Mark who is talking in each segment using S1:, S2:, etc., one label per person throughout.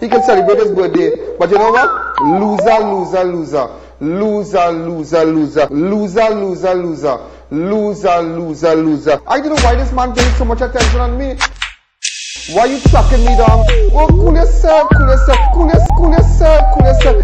S1: He can celebrate his birthday. But you know what? Loser, loser, loser. Loser, loser, loser. Loser, loser, loser. Loser, loser, loser. I don't know why this man getting so much attention on me. Why you sucking me down? Oh, cool yourself, cool yourself, cool yourself, cool yourself, cool yourself.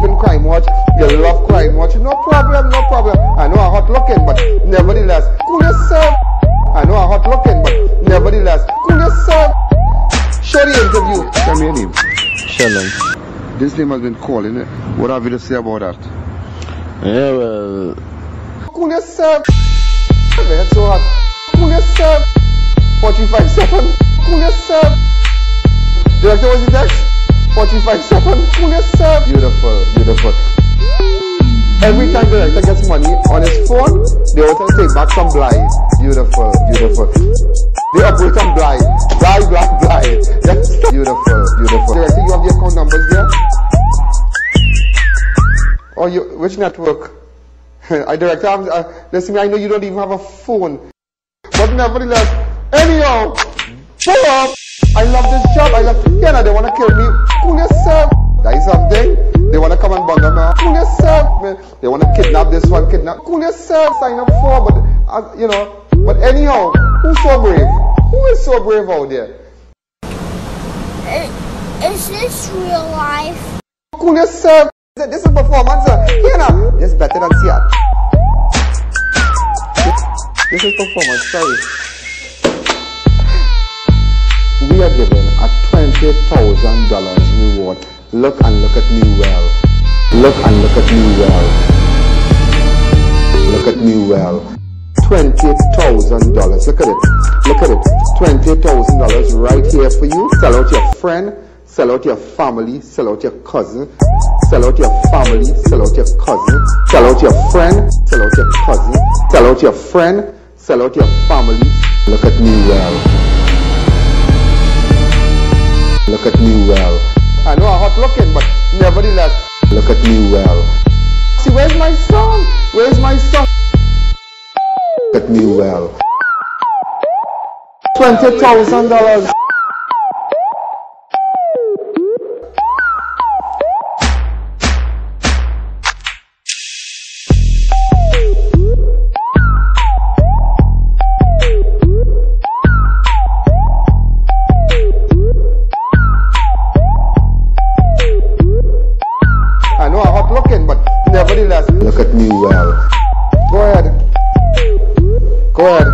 S1: There Crime Watch. You love Crime Watch. No problem, no problem. I know I'm hot looking, but nevertheless, cool yourself. I know I'm hot looking, but nevertheless, cool yourself. Show the interview. Tell me your name.
S2: Sheldon.
S1: This name has been calling it. What have you to say about that?
S2: Yeah, well,
S1: Cool yourself. Head so hot. Cool yourself. 45 seconds. Cool yourself. Director, was the next? 45 seconds. Cool yourself. Beautiful, beautiful. Every time the director gets money on his phone, they also take back some blind. Beautiful, beautiful. They operate on blind. Blind, blind, blind. Yes. Beautiful, beautiful. Director, you have the account numbers there? Oh, you, which network? I director, I'm, uh, listen, I know you don't even have a phone. But nevertheless, anyhow, pull up. I love this job. I love, yeah, now they want to kill me. Cool yourself. That is something. They want to come and bundle me. Cool yourself, man. They want to kidnap this one, kidnap. Cool yourself, sign up for, but, uh, you know, but anyhow, who's so brave? Who is so brave out there?
S3: Is this real life?
S1: Cool yourself. This is performance. Here now. This better than Seattle. This is performance. Sorry. We are given a twenty thousand dollars reward. Look and look at me well. Look and look at me well. Look at me well. Twenty thousand dollars. Look at it. Look at it. Twenty thousand dollars right here for you. Sell out your friend. Sell out your family. Sell out your cousin. Sell out your family. Sell out your cousin. Sell out your friend. Sell out your cousin. Sell out your friend. Sell out your family. Look at me well. $20,000 Go ahead.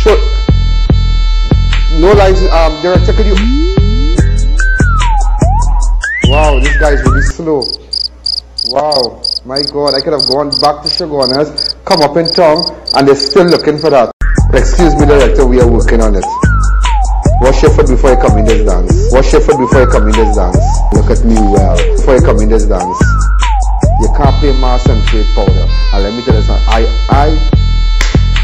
S1: Sure. No lies, Um, they're could you? Wow, this guy's really slow. Wow, my God, I could have gone back to Chaguanas, come up in town, and they're still looking for that. Excuse me, director, we are working on it. Wash your foot before you come in this dance. Wash your foot before you come in this dance. Look at me well before you come in this dance. You can't play mas and trade powder. And let me tell you something. I, I,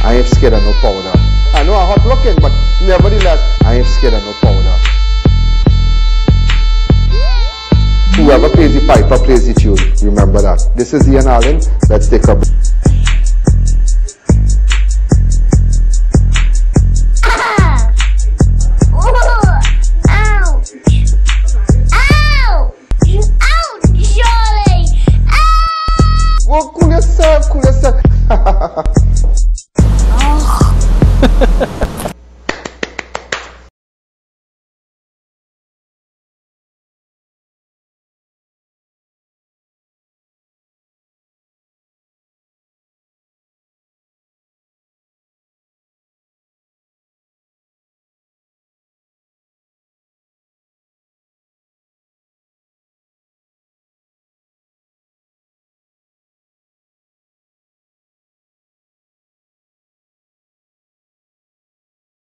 S1: I ain't scared of no powder. I know I'm hot looking, but nevertheless, I ain't scared of no powder. Whoever plays the piper plays the tune. Remember that. This is Ian Alleyne. Let's take a
S3: Ah!